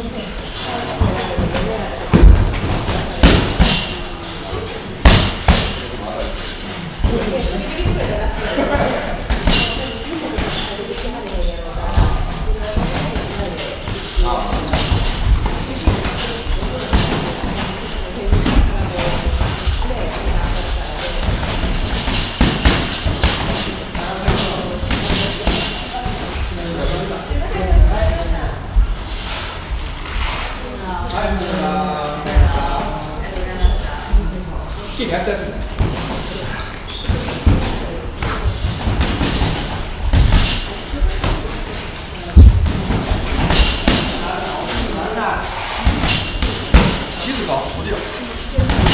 Okay. 一年三十年七十我